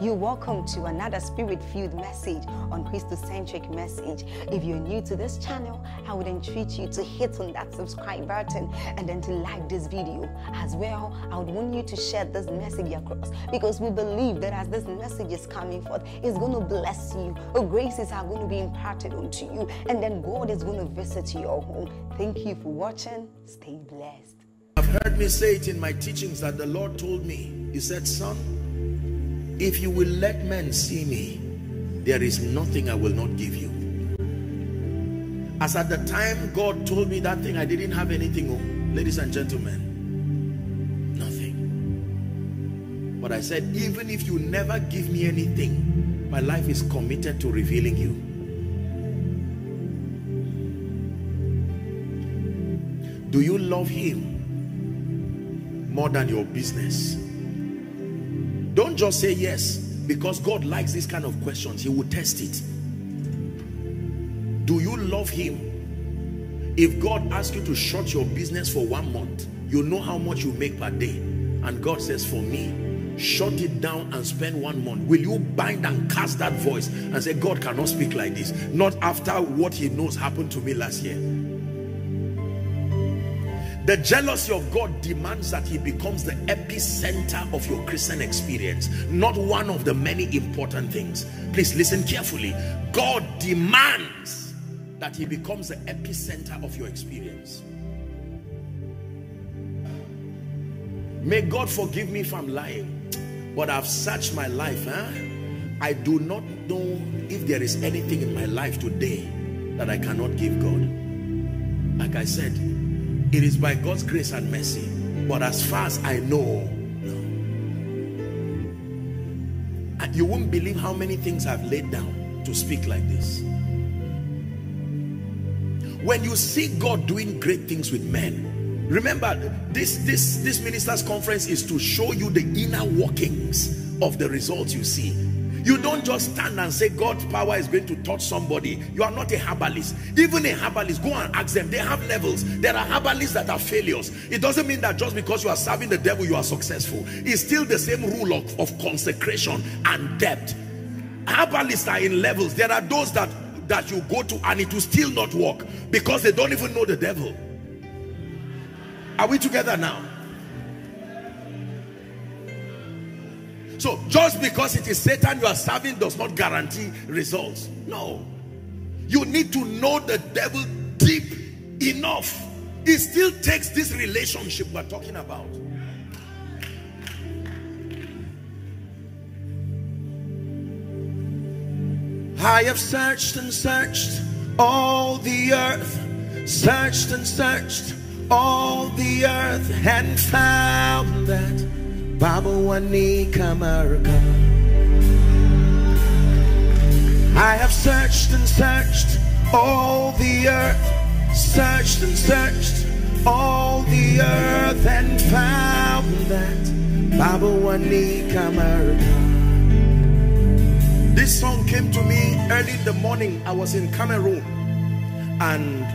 you're welcome to another spirit-filled message on Christocentric message. If you're new to this channel, I would entreat you to hit on that subscribe button and then to like this video. As well, I would want you to share this message across because we believe that as this message is coming forth, it's going to bless you. Or graces are going to be imparted unto you and then God is going to visit your home. Thank you for watching. Stay blessed. I've heard me say it in my teachings that the Lord told me, he said, son, if you will let men see me, there is nothing I will not give you. As at the time God told me that thing, I didn't have anything, oh, ladies and gentlemen. Nothing. But I said, even if you never give me anything, my life is committed to revealing you. Do you love him more than your business? Don't just say yes because God likes these kind of questions. He will test it. Do you love him? If God asks you to shut your business for one month, you know how much you make per day. And God says, for me, shut it down and spend one month. Will you bind and cast that voice and say, God cannot speak like this? Not after what he knows happened to me last year. The jealousy of God demands that he becomes the epicenter of your Christian experience, not one of the many important things. Please listen carefully. God demands that he becomes the epicenter of your experience. May God forgive me if I'm lying, but I've searched my life. Huh? I do not know if there is anything in my life today that I cannot give God. Like I said, it is by God's grace and mercy. But as far as I know, no. And you won't believe how many things I've laid down to speak like this. When you see God doing great things with men, remember this, this, this minister's conference is to show you the inner workings of the results you see you don't just stand and say God's power is going to touch somebody. You are not a herbalist. Even a herbalist, go and ask them. They have levels. There are herbalists that are failures. It doesn't mean that just because you are serving the devil, you are successful. It's still the same rule of, of consecration and depth. Herbalists are in levels. There are those that, that you go to and it will still not work because they don't even know the devil. Are we together now? So just because it is Satan you are serving does not guarantee results. No. You need to know the devil deep enough. It still takes this relationship we're talking about. I have searched and searched all the earth, searched and searched all the earth and found that Baba Wanika America. I have searched and searched all the earth, searched and searched all the earth and found that Baba Wanika America. This song came to me early in the morning. I was in Cameroon and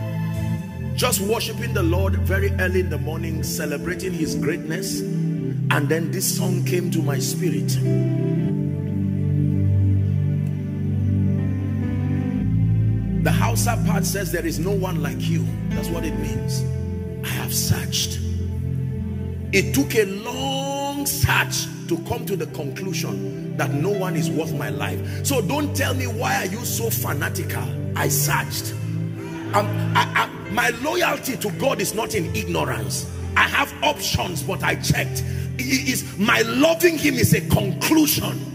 just worshiping the Lord very early in the morning, celebrating his greatness and then this song came to my spirit. The Hausa part says there is no one like you. That's what it means. I have searched. It took a long search to come to the conclusion that no one is worth my life. So don't tell me why are you so fanatical? I searched. I, I, my loyalty to God is not in ignorance. I have options but I checked is my loving him is a conclusion.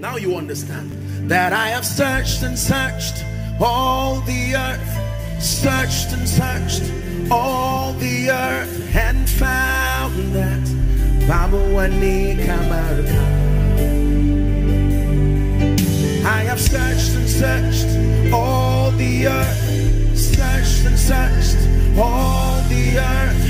Now you understand that I have searched and searched all the earth searched and searched all the earth and found that I have searched and searched all the earth, searched and searched all the earth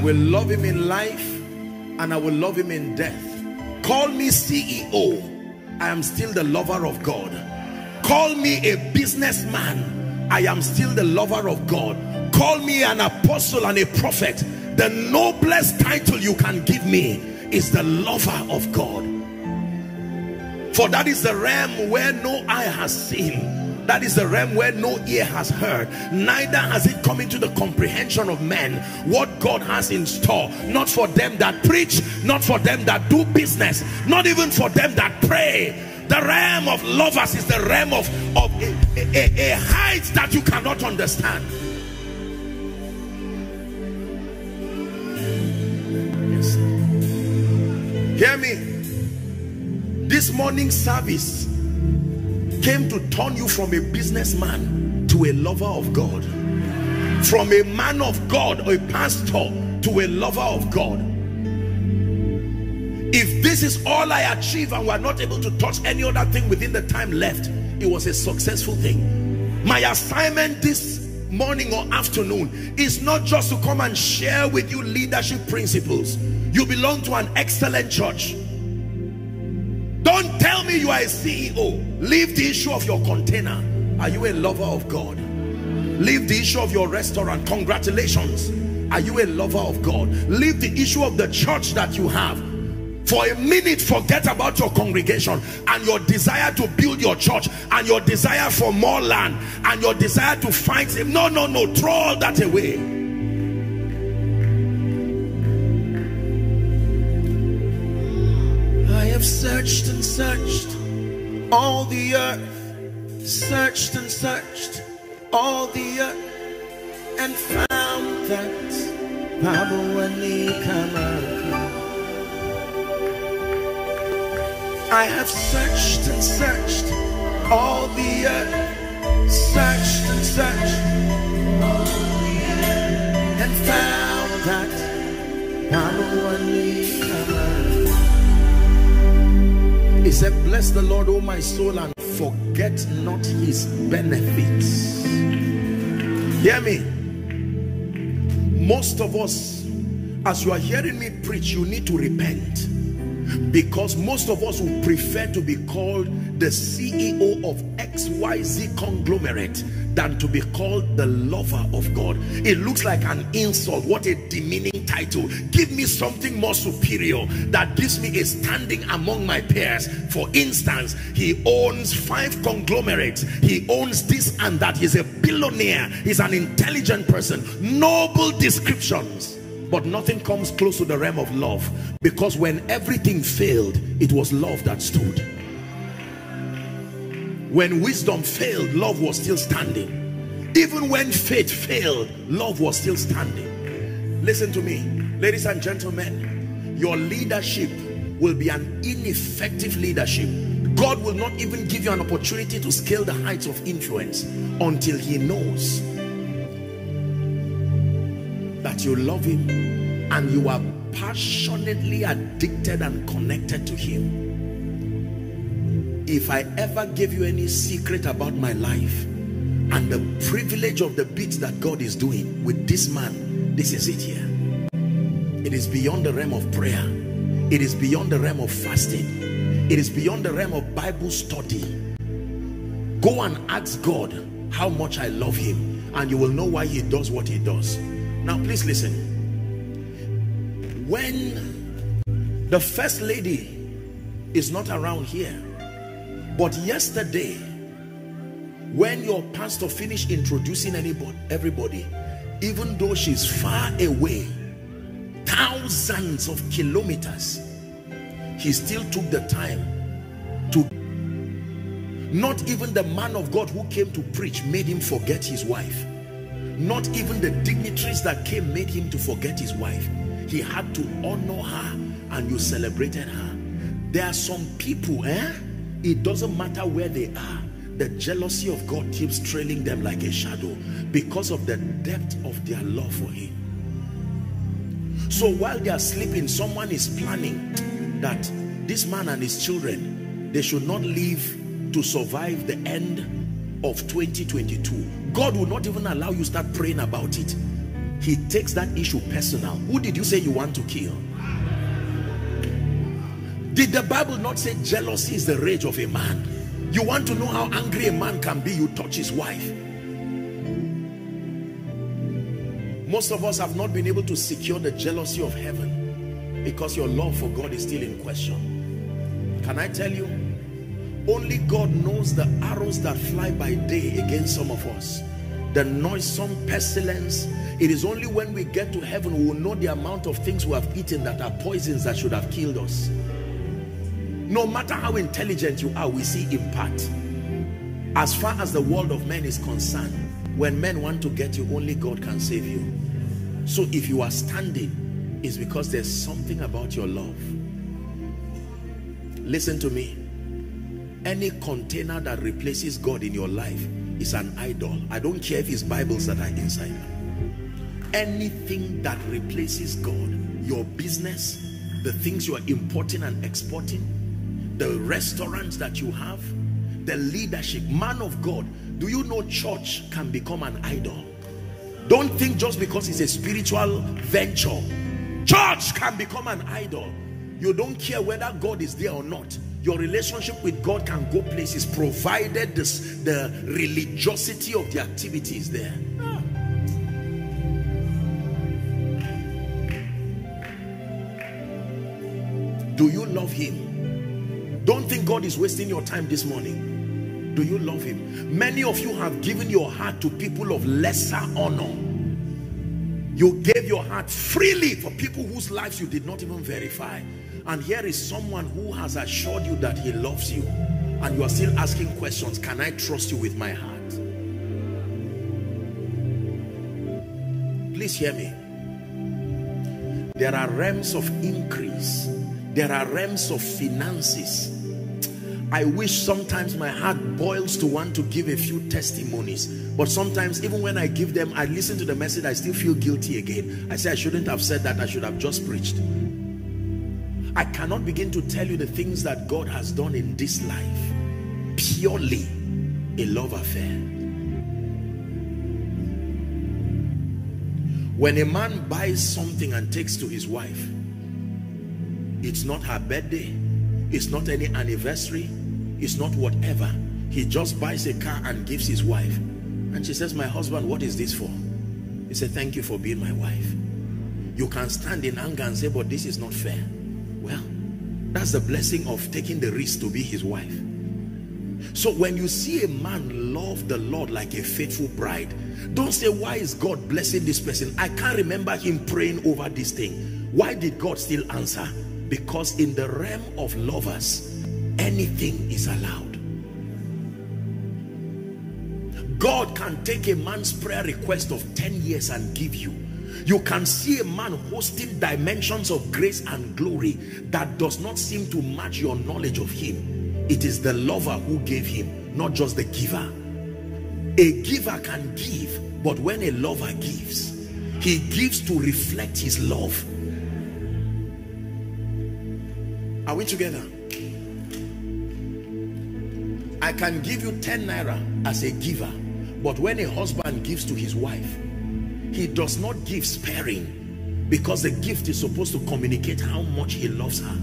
will love him in life and I will love him in death. Call me CEO. I am still the lover of God. Call me a businessman. I am still the lover of God. Call me an apostle and a prophet. The noblest title you can give me is the lover of God. For that is the realm where no eye has seen that is the realm where no ear has heard. Neither has it come into the comprehension of men what God has in store. Not for them that preach, not for them that do business, not even for them that pray. The realm of lovers is the realm of, of a, a, a height that you cannot understand. Yes. Hear me. This morning service came to turn you from a businessman to a lover of God. From a man of God or a pastor to a lover of God. If this is all I achieve and we're not able to touch any other thing within the time left it was a successful thing. My assignment this morning or afternoon is not just to come and share with you leadership principles. You belong to an excellent church tell me you are a CEO. Leave the issue of your container. Are you a lover of God? Leave the issue of your restaurant. Congratulations. Are you a lover of God? Leave the issue of the church that you have. For a minute, forget about your congregation and your desire to build your church and your desire for more land and your desire to fight him. No, no, no. Throw all that away. I have searched searched all the earth, searched and searched all the earth, and found that Babu and Nikama. I have searched and searched all the earth, searched and searched all the earth, and found that he said, Bless the Lord, O my soul, and forget not his benefits. Hear me. Most of us, as you are hearing me preach, you need to repent. Because most of us would prefer to be called the CEO of XYZ conglomerate than to be called the lover of God. It looks like an insult. What a demeaning title. Give me something more superior that gives me a standing among my peers. For instance, he owns five conglomerates. He owns this and that. He's a billionaire. He's an intelligent person. Noble descriptions. But nothing comes close to the realm of love. Because when everything failed, it was love that stood. When wisdom failed, love was still standing. Even when faith failed, love was still standing. Listen to me, ladies and gentlemen, your leadership will be an ineffective leadership. God will not even give you an opportunity to scale the heights of influence until he knows that you love him and you are passionately addicted and connected to him if I ever gave you any secret about my life and the privilege of the bits that God is doing with this man, this is it here. It is beyond the realm of prayer. It is beyond the realm of fasting. It is beyond the realm of Bible study. Go and ask God how much I love him and you will know why he does what he does. Now please listen. When the first lady is not around here, but yesterday, when your pastor finished introducing anybody, everybody, even though she's far away, thousands of kilometers, he still took the time to not even the man of God who came to preach made him forget his wife. Not even the dignitaries that came made him to forget his wife. He had to honor her and you celebrated her. There are some people eh it doesn't matter where they are the jealousy of God keeps trailing them like a shadow because of the depth of their love for him. So while they are sleeping someone is planning that this man and his children they should not live to survive the end of 2022 God will not even allow you start praying about it. He takes that issue personal. Who did you say you want to kill did the Bible not say jealousy is the rage of a man? You want to know how angry a man can be you touch his wife. Most of us have not been able to secure the jealousy of heaven because your love for God is still in question. Can I tell you? Only God knows the arrows that fly by day against some of us. The noisome pestilence. It is only when we get to heaven we will know the amount of things we have eaten that are poisons that should have killed us no matter how intelligent you are we see in part as far as the world of men is concerned when men want to get you only God can save you. So if you are standing it's because there's something about your love. Listen to me. Any container that replaces God in your life is an idol. I don't care if it's Bibles that are inside. Anything that replaces God your business the things you are importing and exporting the restaurants that you have the leadership man of God do you know church can become an idol don't think just because it's a spiritual venture church can become an idol you don't care whether God is there or not your relationship with God can go places provided this, the religiosity of the activity is there. Ah. Do you love him? God is wasting your time this morning. Do you love him? Many of you have given your heart to people of lesser honor. You gave your heart freely for people whose lives you did not even verify. And here is someone who has assured you that he loves you. And you are still asking questions. Can I trust you with my heart? Please hear me. There are realms of increase. There are realms of finances I wish sometimes my heart boils to want to give a few testimonies but sometimes even when I give them I listen to the message I still feel guilty again I say I shouldn't have said that I should have just preached I cannot begin to tell you the things that God has done in this life. Purely a love affair. When a man buys something and takes to his wife, it's not her birthday, it's not any anniversary, it's not whatever. He just buys a car and gives his wife. And she says, my husband, what is this for? He said, thank you for being my wife. You can stand in anger and say, but this is not fair. Well, that's the blessing of taking the risk to be his wife. So when you see a man love the Lord like a faithful bride, don't say, why is God blessing this person? I can't remember him praying over this thing. Why did God still answer? Because in the realm of lovers, anything is allowed. God can take a man's prayer request of 10 years and give you. You can see a man hosting dimensions of grace and glory that does not seem to match your knowledge of him. It is the lover who gave him not just the giver. A giver can give but when a lover gives he gives to reflect his love. Are we together I can give you 10 naira as a giver but when a husband gives to his wife he does not give sparing because the gift is supposed to communicate how much he loves her.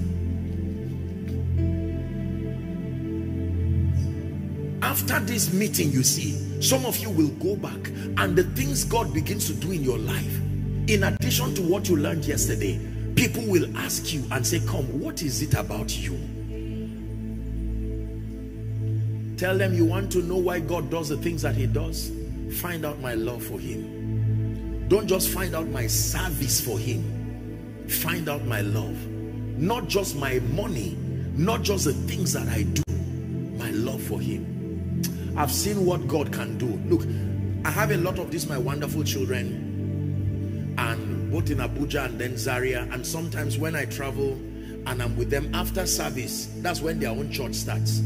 After this meeting you see some of you will go back and the things God begins to do in your life in addition to what you learned yesterday people will ask you and say come what is it about you tell them you want to know why God does the things that he does? Find out my love for him. Don't just find out my service for him. Find out my love. not just my money not just the things that I do. My love for him. I've seen what God can do. Look I have a lot of these my wonderful children. And both in Abuja and then Zaria. And sometimes when I travel and I'm with them after service that's when their own church starts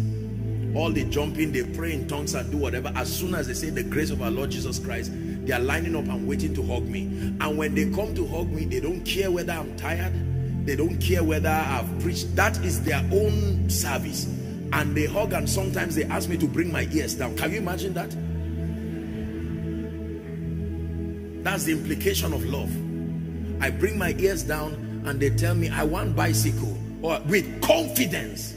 all they jump in they pray in tongues and do whatever. As soon as they say the grace of our Lord Jesus Christ they are lining up and waiting to hug me. And when they come to hug me they don't care whether I'm tired. They don't care whether I've preached. That is their own service. And they hug and sometimes they ask me to bring my ears down. Can you imagine that? That's the implication of love. I bring my ears down and they tell me I want bicycle. Or with confidence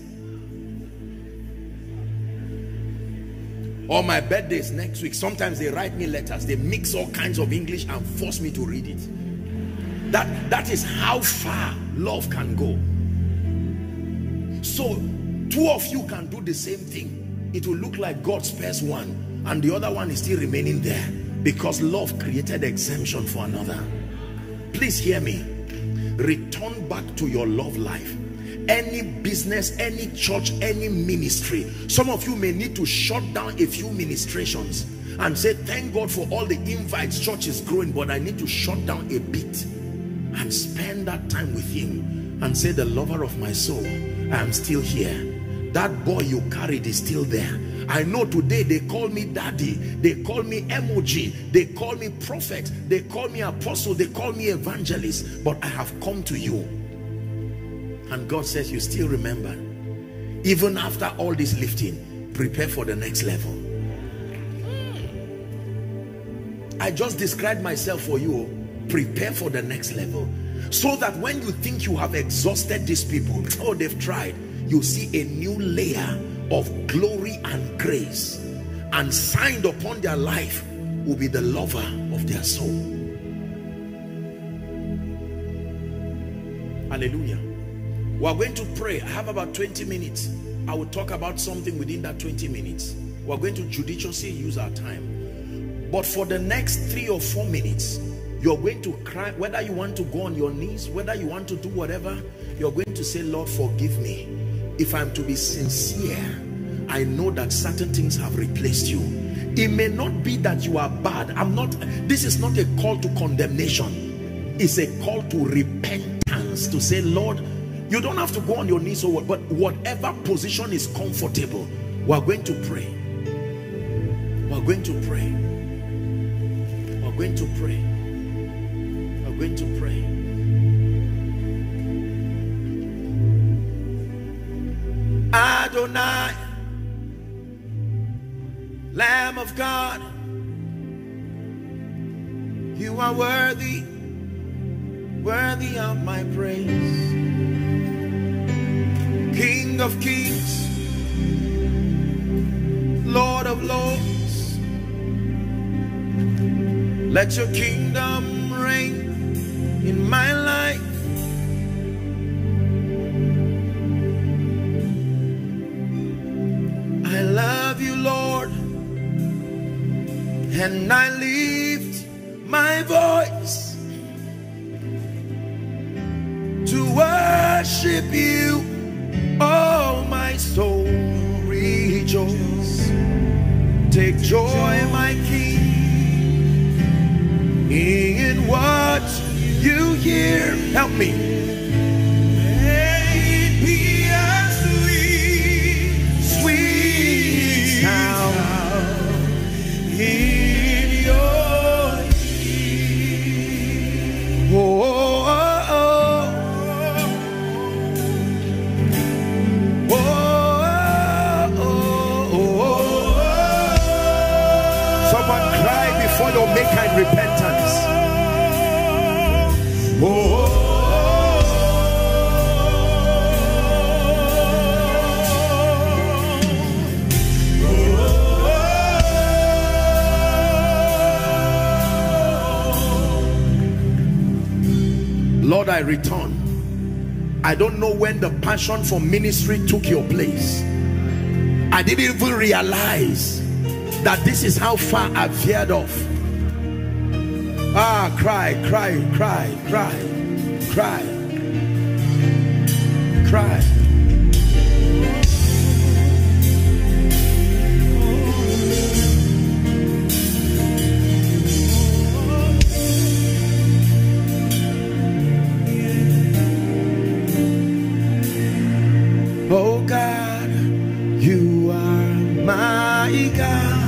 or my birthday is next week. Sometimes they write me letters. They mix all kinds of English and force me to read it. That that is how far love can go. So two of you can do the same thing. It will look like God spares one and the other one is still remaining there because love created exemption for another. Please hear me. Return back to your love life any business any church any ministry. Some of you may need to shut down a few ministrations and say thank God for all the invites. Church is growing but I need to shut down a bit and spend that time with him and say the lover of my soul I am still here. That boy you carried is still there. I know today they call me daddy. They call me emoji they call me prophet. They call me apostle. They call me evangelist but I have come to you and God says, you still remember. Even after all this lifting, prepare for the next level. I just described myself for you. Prepare for the next level. So that when you think you have exhausted these people, oh, they've tried, you see a new layer of glory and grace. And signed upon their life will be the lover of their soul. Hallelujah. We are going to pray. I have about 20 minutes. I will talk about something within that 20 minutes. We are going to judiciously use our time. But for the next three or four minutes, you're going to cry, whether you want to go on your knees, whether you want to do whatever, you're going to say, Lord, forgive me. If I'm to be sincere, I know that certain things have replaced you. It may not be that you are bad. I'm not, this is not a call to condemnation. It's a call to repentance, to say, Lord, you don't have to go on your knees or what, but whatever position is comfortable, we're going to pray. We're going to pray. We're going to pray. We're going to pray. Adonai, Lamb of God, you are worthy, worthy of my praise. King of kings, Lord of lords. Let your kingdom reign in my life. I love you, Lord, and I lift my voice to worship you Oh, my soul, rejoice. Take joy, my King, in what you hear. Help me. Lord, I return. I don't know when the passion for ministry took your place. I didn't even realize that this is how far I veered off. Ah, cry, cry, cry, cry, cry. My God,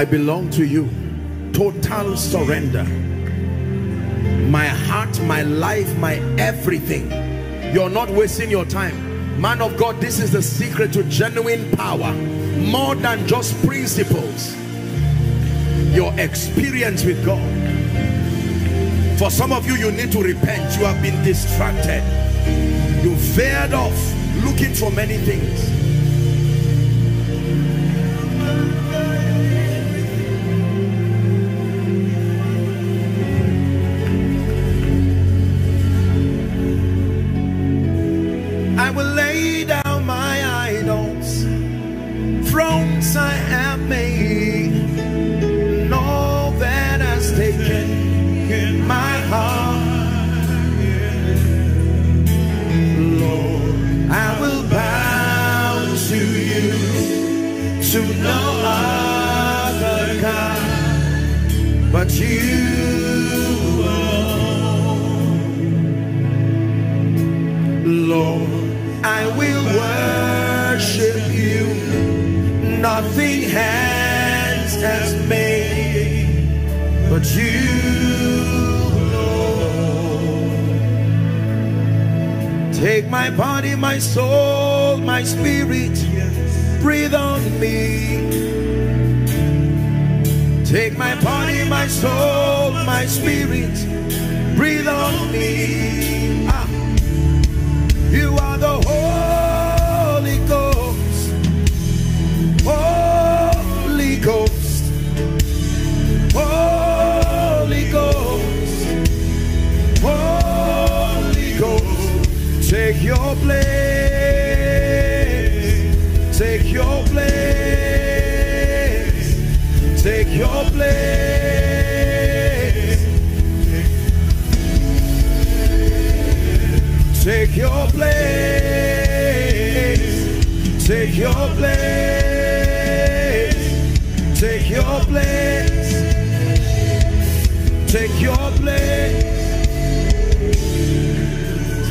I belong to you. Total surrender. My heart, my life, my everything. You're not wasting your time. Man of God, this is the secret to genuine power. More than just principles. Your experience with God. For some of you, you need to repent. You have been distracted. You veered off looking for many things. But you. Lord, I will worship you. Nothing hands has made but you, Lord. Take my body, my soul, my spirit, breathe on me. Take my body, my soul, my spirit, breathe on me. Ah. You are the Holy Ghost. Holy Ghost. Holy Ghost. Holy Ghost. Take your place.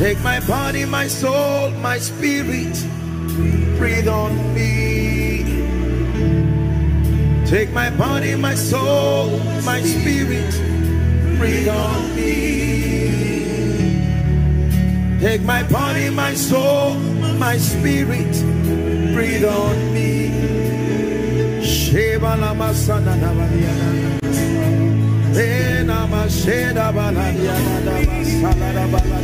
Take my body, my soul, my spirit. Breathe on me. Take my body, my soul, my spirit. Breathe on me. Take my body, my soul, my spirit. Breathe on me. Sheba na baliana. E nama sheda balada.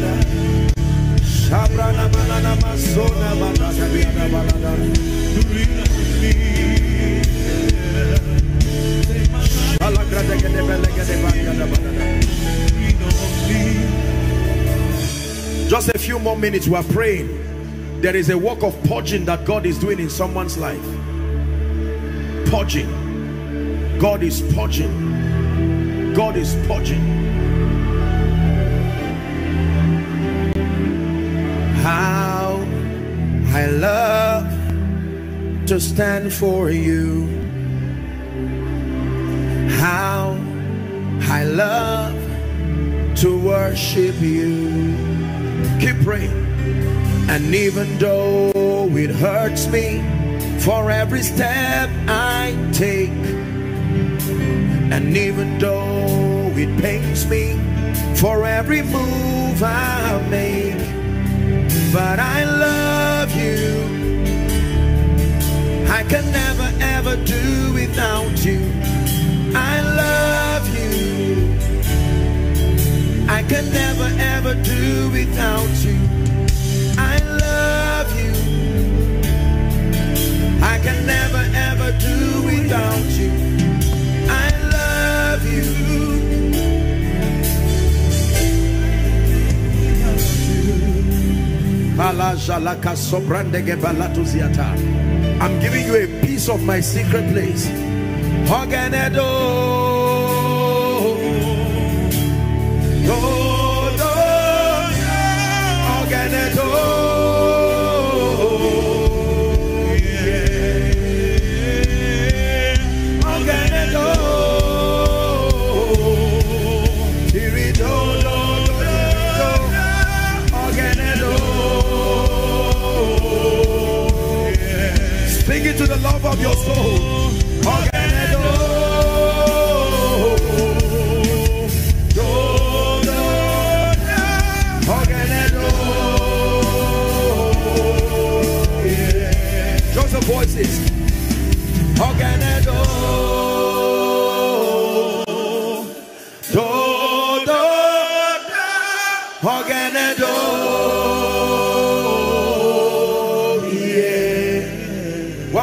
Just a few more minutes, we are praying. There is a work of purging that God is doing in someone's life. Purging. God is purging. God is purging. How I love to stand for you. How I love to worship you. Keep praying. And even though it hurts me for every step I take, and even though it pains me for every move I make, but I love you. I can never ever do without you. I love you. I can never ever do without you. I'm giving you a piece of my secret place. Hoganedo. To the love of your soul. Voices.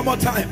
One more time.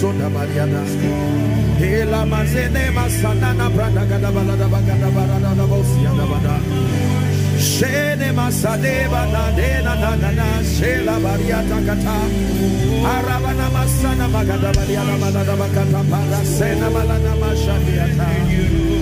Soda baliada. Hela mazene masana na branda gadabalada bagada barada da bosiada bada. Shene masade bana dena na na na shela bariata kata. Arabana masana magada baliada balada bakata para sena malana mashadiata.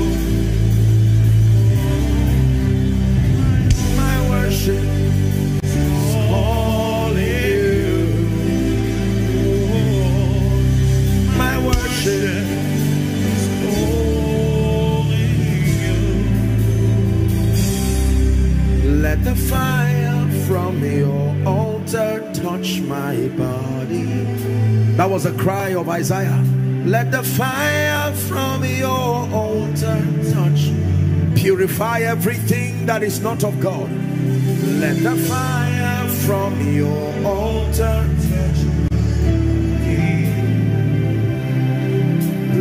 Was a cry of Isaiah. Let the fire from your altar touch. Purify everything that is not of God. Let the fire from your altar touch.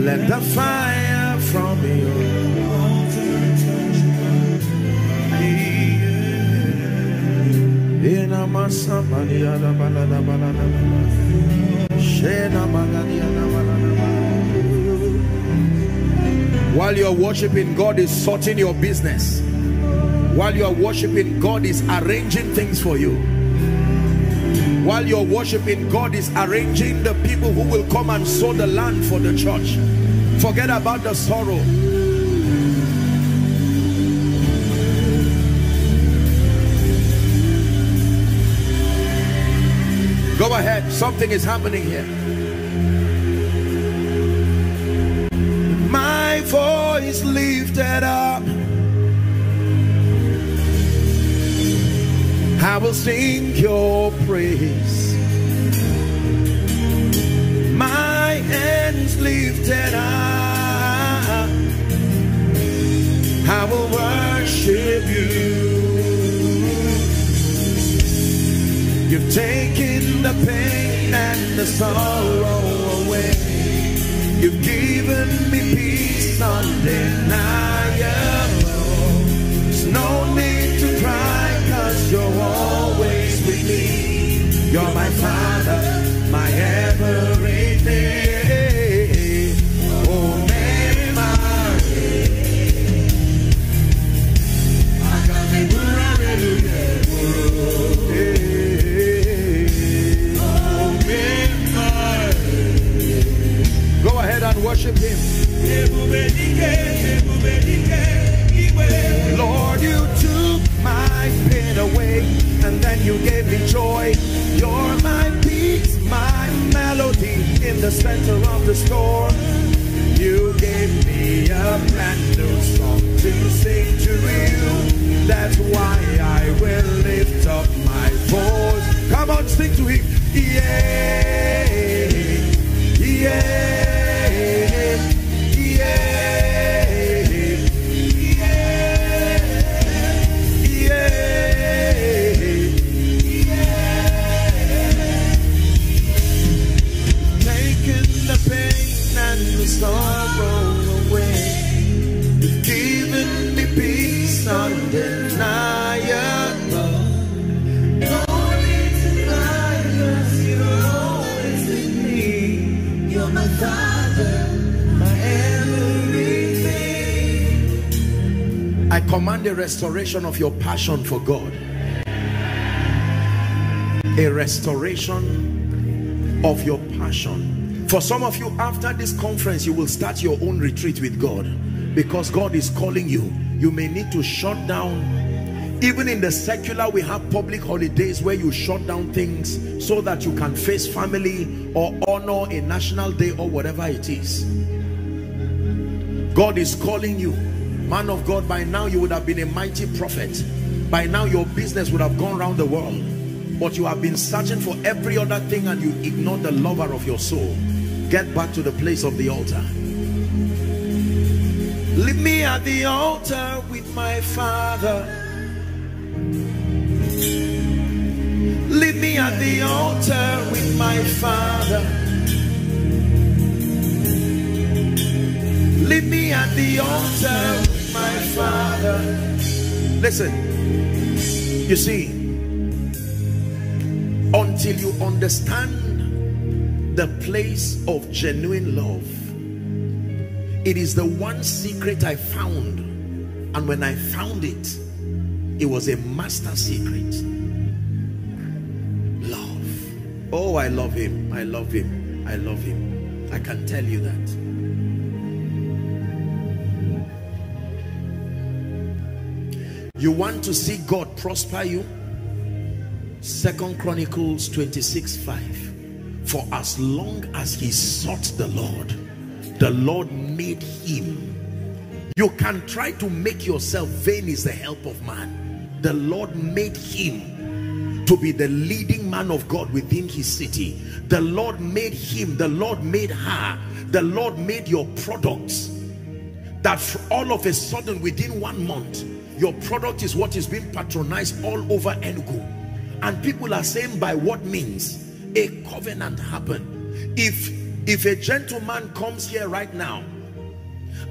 Let the fire from your altar touch. While you're worshiping, God is sorting your business. While you're worshiping, God is arranging things for you. While you're worshiping, God is arranging the people who will come and sow the land for the church. Forget about the sorrow. Go ahead. Something is happening here. My voice lifted up. I will sing your praise. My hands lifted up. I will worship you. You've taken the pain and the sorrow away. You've given me peace undeniable. There's no need to cry cause you're always with me. You're my father, my everything. You gave me joy. You're my peace, my melody in the center of the storm. You gave me a brand new song to sing to you. That's why I will lift up my voice. Come on, sing to him. Yeah, restoration of your passion for God. A restoration of your passion. For some of you, after this conference, you will start your own retreat with God. Because God is calling you. You may need to shut down. Even in the secular, we have public holidays where you shut down things so that you can face family or honor a national day or whatever it is. God is calling you. Man of God, by now you would have been a mighty prophet. By now your business would have gone around the world. But you have been searching for every other thing and you ignore the lover of your soul. Get back to the place of the altar. Leave me at the altar with my father. Leave me at the altar with my father. Leave me at the altar my father. Listen, you see, until you understand the place of genuine love, it is the one secret I found. And when I found it, it was a master secret. Love. Oh, I love him. I love him. I love him. I can tell you that. You want to see God prosper you? Second Chronicles 26 5. For as long as he sought the Lord, the Lord made him. You can try to make yourself vain is the help of man. The Lord made him to be the leading man of God within his city. The Lord made him, the Lord made her, the Lord made your products. That all of a sudden within one month, your product is what is being patronized all over Enugu. And people are saying by what means a covenant happened. If, if a gentleman comes here right now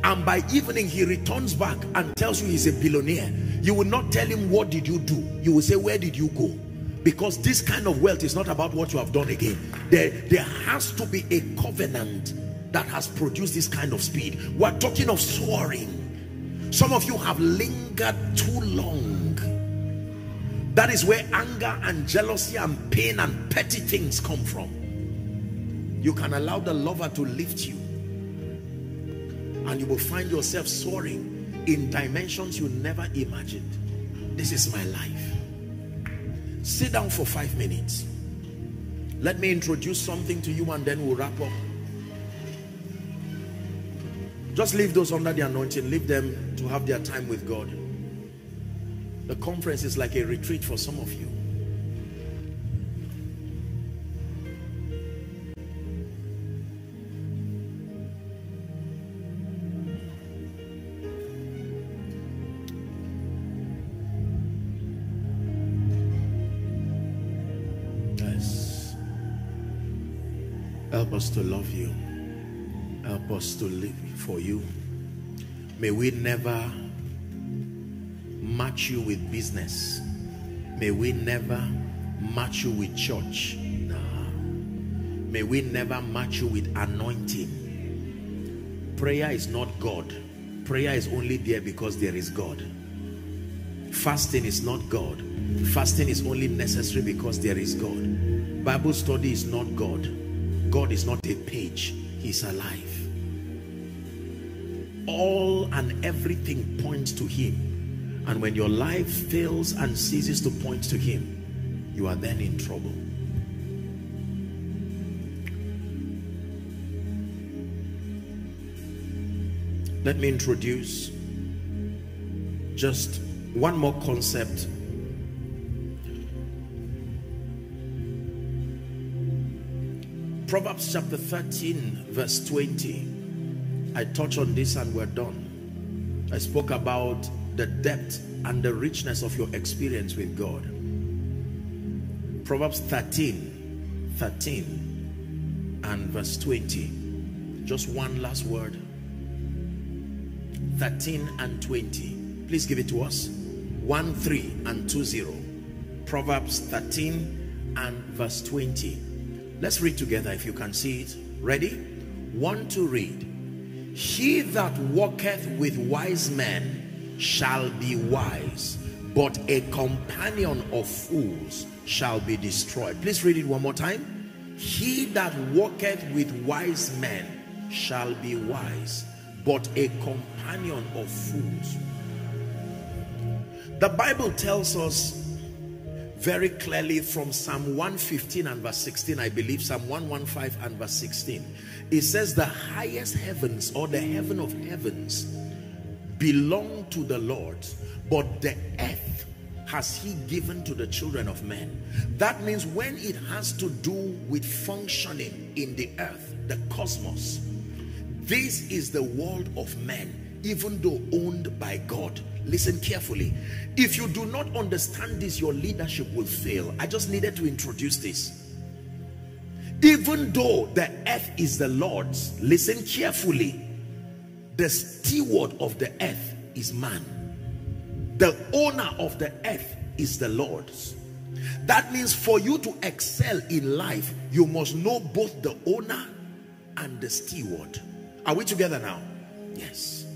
and by evening he returns back and tells you he's a billionaire, you will not tell him what did you do. You will say where did you go? Because this kind of wealth is not about what you have done again. There, there has to be a covenant that has produced this kind of speed. We're talking of soaring. Some of you have lingered too long. That is where anger and jealousy and pain and petty things come from. You can allow the lover to lift you and you will find yourself soaring in dimensions you never imagined. This is my life. Sit down for five minutes. Let me introduce something to you and then we'll wrap up. Just leave those under the anointing. Leave them to have their time with God. The conference is like a retreat for some of you. Yes. Help us to love you. Help us to live for you. May we never match you with business. May we never match you with church. May we never match you with anointing. Prayer is not God. Prayer is only there because there is God. Fasting is not God. Fasting is only necessary because there is God. Bible study is not God. God is not a page. He's alive. All and everything points to him. And when your life fails and ceases to point to him, you are then in trouble. Let me introduce just one more concept Proverbs chapter 13 verse 20 I touch on this and we're done. I spoke about the depth and the richness of your experience with God. Proverbs 13 13 and verse 20 just one last word. 13 and 20 please give it to us. 1 3 and 2 0 Proverbs 13 and verse 20 Let's read together if you can see it. Ready? One to read. He that walketh with wise men shall be wise, but a companion of fools shall be destroyed. Please read it one more time. He that walketh with wise men shall be wise, but a companion of fools. The Bible tells us very clearly from Psalm 115 and verse 16, I believe, Psalm 115 and verse 16. It says the highest heavens or the heaven of heavens belong to the Lord, but the earth has he given to the children of men. That means when it has to do with functioning in the earth, the cosmos, this is the world of men, even though owned by God Listen carefully. If you do not understand this, your leadership will fail. I just needed to introduce this. Even though the earth is the Lord's, listen carefully. The steward of the earth is man. The owner of the earth is the Lord's. That means for you to excel in life, you must know both the owner and the steward. Are we together now? Yes.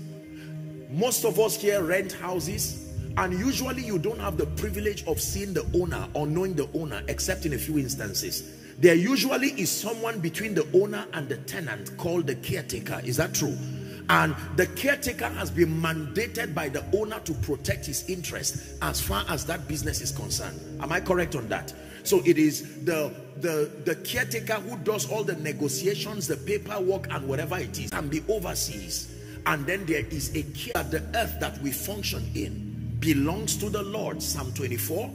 Most of us here rent houses and usually you don't have the privilege of seeing the owner or knowing the owner except in a few instances. There usually is someone between the owner and the tenant called the caretaker. Is that true? And the caretaker has been mandated by the owner to protect his interest as far as that business is concerned. Am I correct on that? So it is the, the, the caretaker who does all the negotiations, the paperwork and whatever it is and the overseas and then there is a key that the earth that we function in belongs to the Lord, Psalm 24.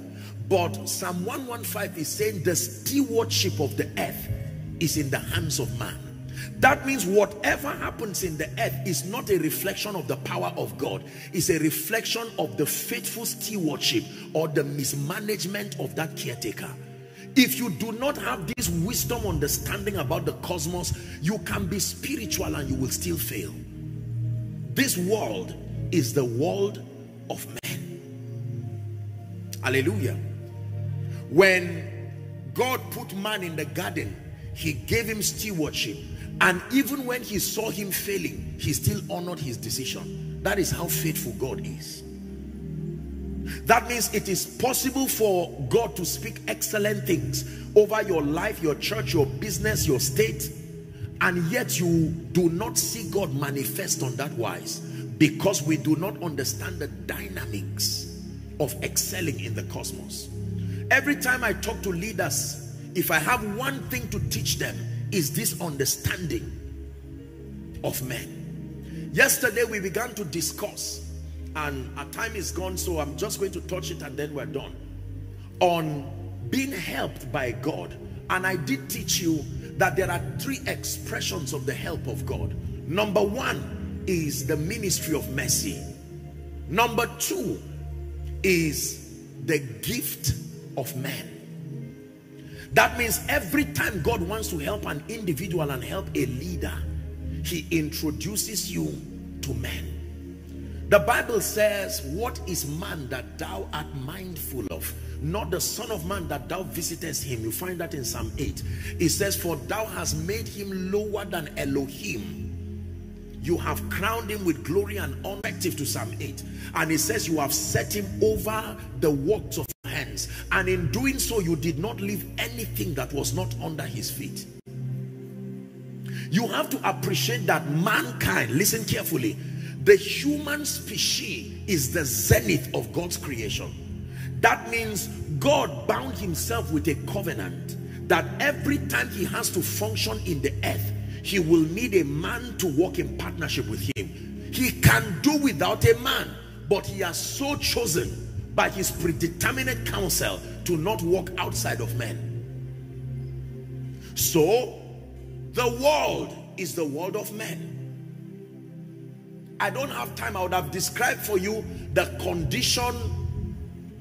But Psalm 115 is saying the stewardship of the earth is in the hands of man. That means whatever happens in the earth is not a reflection of the power of God. It's a reflection of the faithful stewardship or the mismanagement of that caretaker. If you do not have this wisdom understanding about the cosmos, you can be spiritual and you will still fail. This world is the world of men. Hallelujah. When God put man in the garden, he gave him stewardship. And even when he saw him failing, he still honored his decision. That is how faithful God is. That means it is possible for God to speak excellent things over your life, your church, your business, your state, and yet you do not see God manifest on that wise because we do not understand the dynamics of excelling in the cosmos. Every time I talk to leaders if I have one thing to teach them is this understanding of men. Yesterday we began to discuss and our time is gone so I'm just going to touch it and then we're done. On being helped by God. And I did teach you that there are three expressions of the help of God. Number one is the ministry of mercy. Number two is the gift of man. That means every time God wants to help an individual and help a leader, he introduces you to men. The Bible says, what is man that thou art mindful of? Not the son of man that thou visitest him. You find that in Psalm 8. It says, for thou hast made him lower than Elohim. You have crowned him with glory and honor. To Psalm 8. And it says, you have set him over the works of hands. And in doing so, you did not leave anything that was not under his feet. You have to appreciate that mankind, listen carefully, the human species is the zenith of God's creation. That means God bound himself with a covenant that every time he has to function in the earth, he will need a man to work in partnership with him. He can do without a man, but he has so chosen by his predetermined counsel to not walk outside of men. So, the world is the world of men. I don't have time. I would have described for you the condition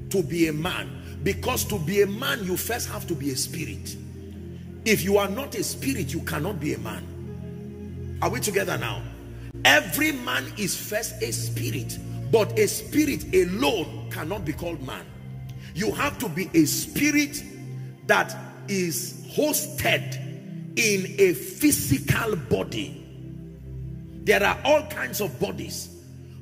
to be a man. Because to be a man, you first have to be a spirit. If you are not a spirit, you cannot be a man. Are we together now? Every man is first a spirit. But a spirit alone cannot be called man. You have to be a spirit that is hosted in a physical body there are all kinds of bodies.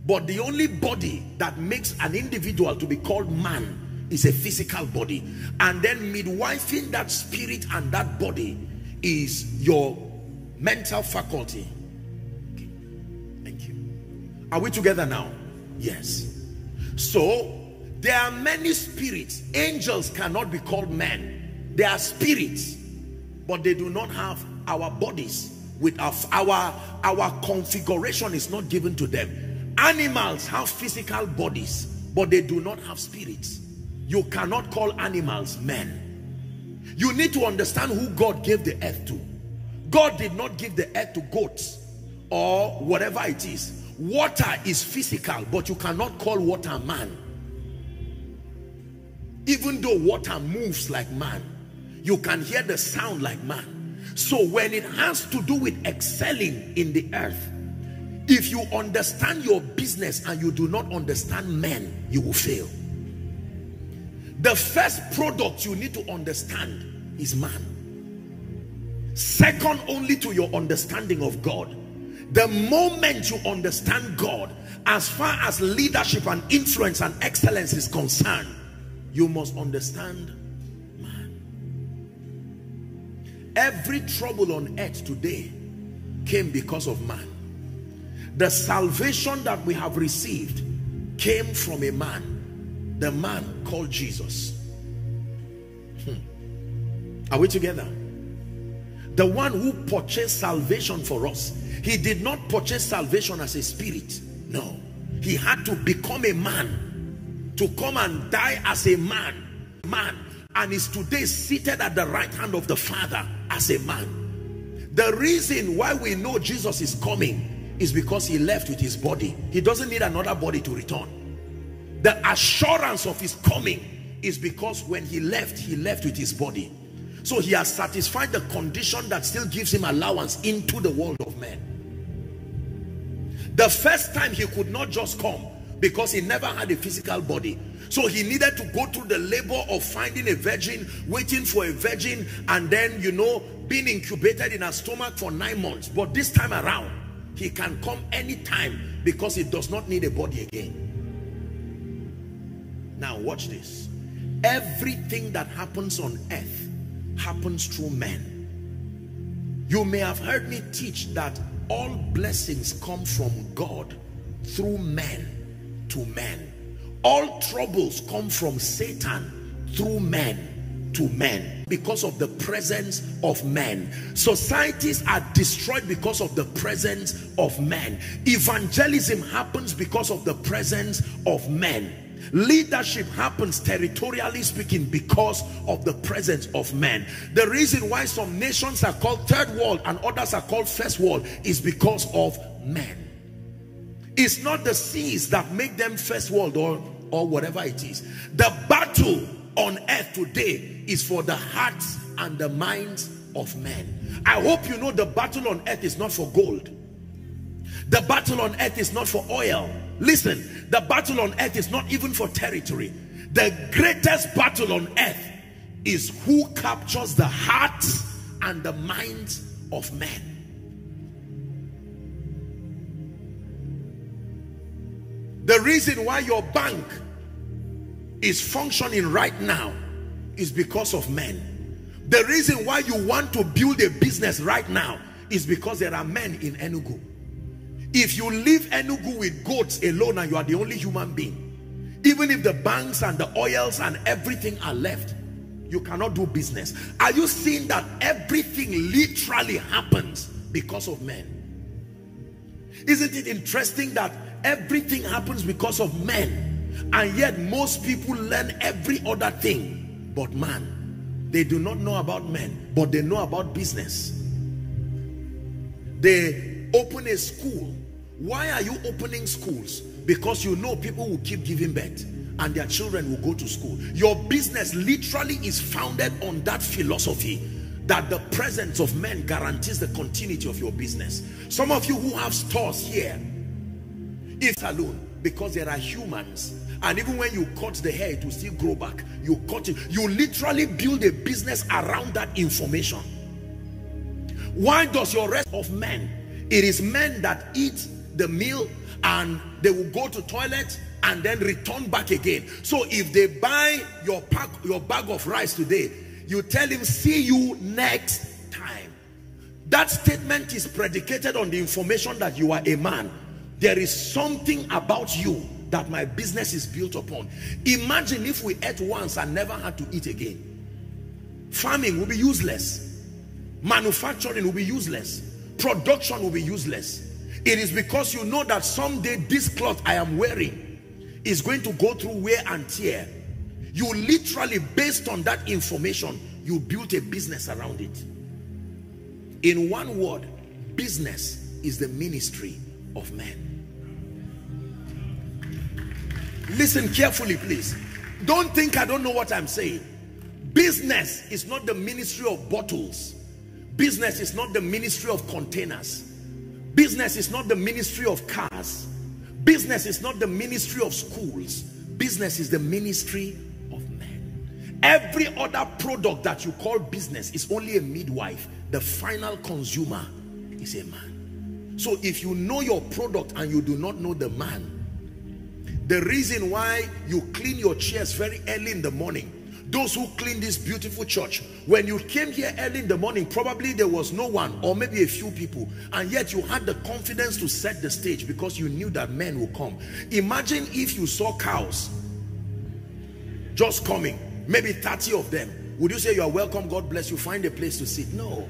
But the only body that makes an individual to be called man is a physical body. And then midwifing that spirit and that body is your mental faculty. Okay. Thank you. Are we together now? Yes. So, there are many spirits. Angels cannot be called men. They are spirits, but they do not have our bodies with our, our our configuration is not given to them. Animals have physical bodies but they do not have spirits. You cannot call animals men. You need to understand who God gave the earth to. God did not give the earth to goats or whatever it is. Water is physical but you cannot call water man. Even though water moves like man you can hear the sound like man so when it has to do with excelling in the earth, if you understand your business and you do not understand men, you will fail. The first product you need to understand is man. Second only to your understanding of God. The moment you understand God, as far as leadership and influence and excellence is concerned, you must understand Every trouble on earth today came because of man. The salvation that we have received came from a man, the man called Jesus. Hmm. Are we together? The one who purchased salvation for us. He did not purchase salvation as a spirit. No. He had to become a man to come and die as a man. Man. And is today seated at the right hand of the Father as a man. The reason why we know Jesus is coming is because he left with his body. He doesn't need another body to return. The assurance of his coming is because when he left, he left with his body. So he has satisfied the condition that still gives him allowance into the world of men. The first time he could not just come because he never had a physical body. So he needed to go through the labor of finding a virgin, waiting for a virgin, and then, you know, being incubated in her stomach for nine months. But this time around, he can come anytime because he does not need a body again. Now watch this. Everything that happens on earth happens through men. You may have heard me teach that all blessings come from God through men to men all troubles come from Satan through men to men because of the presence of men. Societies are destroyed because of the presence of men. Evangelism happens because of the presence of men. Leadership happens territorially speaking because of the presence of men. The reason why some nations are called third world and others are called first world is because of men. It's not the seas that make them first world or, or whatever it is. The battle on earth today is for the hearts and the minds of men. I hope you know the battle on earth is not for gold. The battle on earth is not for oil. Listen, the battle on earth is not even for territory. The greatest battle on earth is who captures the hearts and the minds of men. The reason why your bank is functioning right now is because of men. The reason why you want to build a business right now is because there are men in Enugu. If you leave Enugu with goats alone and you are the only human being, even if the banks and the oils and everything are left, you cannot do business. Are you seeing that everything literally happens because of men? Isn't it interesting that everything happens because of men? And yet most people learn every other thing but man. They do not know about men, but they know about business. They open a school. Why are you opening schools? Because you know people will keep giving birth and their children will go to school. Your business literally is founded on that philosophy that the presence of men guarantees the continuity of your business. Some of you who have stores here, it's alone because there are humans and even when you cut the hair it will still grow back. You cut it. You literally build a business around that information. Why does your rest of men it is men that eat the meal and they will go to toilet and then return back again. So if they buy your pack your bag of rice today you tell him see you next time. That statement is predicated on the information that you are a man there is something about you that my business is built upon. Imagine if we ate once and never had to eat again. Farming will be useless. Manufacturing will be useless. Production will be useless. It is because you know that someday this cloth I am wearing is going to go through wear and tear. You literally, based on that information, you built a business around it. In one word, business is the ministry of men. Listen carefully, please. Don't think I don't know what I'm saying. Business is not the ministry of bottles. Business is not the ministry of containers. Business is not the ministry of cars. Business is not the ministry of schools. Business is the ministry of men. Every other product that you call business is only a midwife. The final consumer is a man. So if you know your product and you do not know the man, the reason why you clean your chairs very early in the morning those who clean this beautiful church when you came here early in the morning probably there was no one or maybe a few people and yet you had the confidence to set the stage because you knew that men will come. Imagine if you saw cows just coming maybe 30 of them. Would you say you are welcome god bless you find a place to sit no.